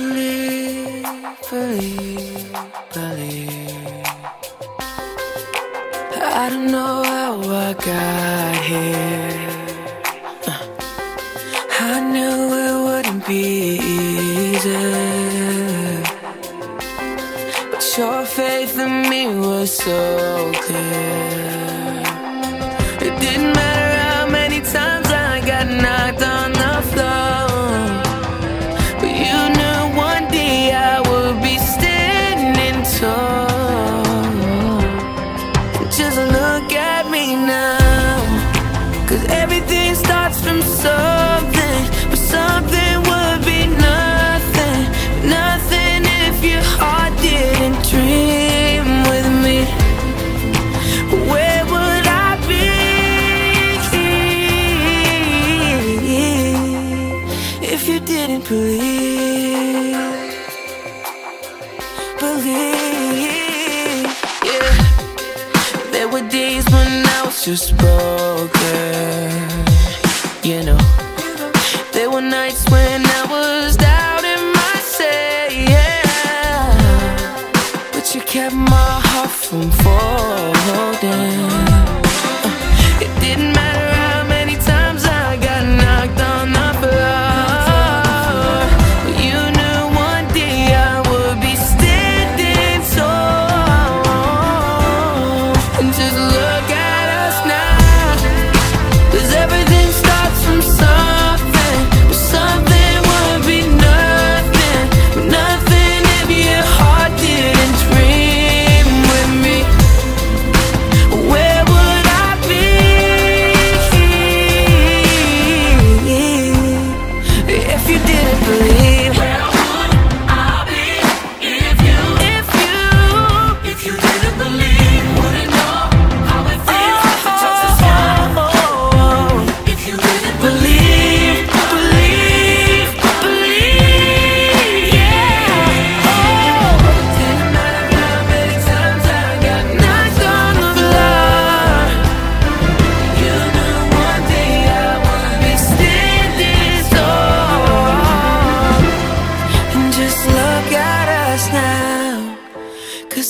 believe, believe, believe. I don't know how I got here. I knew it wouldn't be easy. But your faith in me was so clear. It didn't matter. Everything starts from something But something would be nothing. Nothing if your heart didn't dream with me. Where would I be? If you didn't believe Believe, yeah. There were days when I was just broke.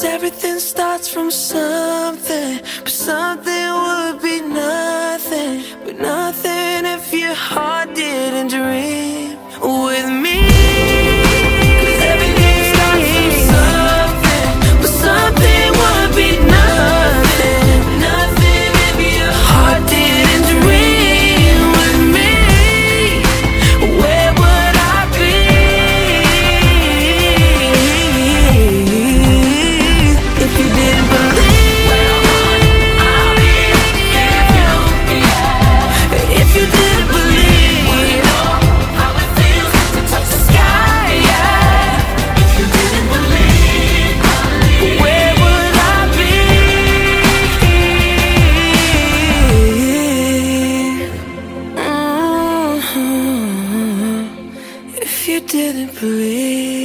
Cause everything starts from something. But something would be nothing. But nothing if your heart didn't dream. couldn't breathe.